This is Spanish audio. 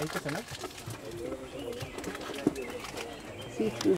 Hay que cenar. Sí, sí.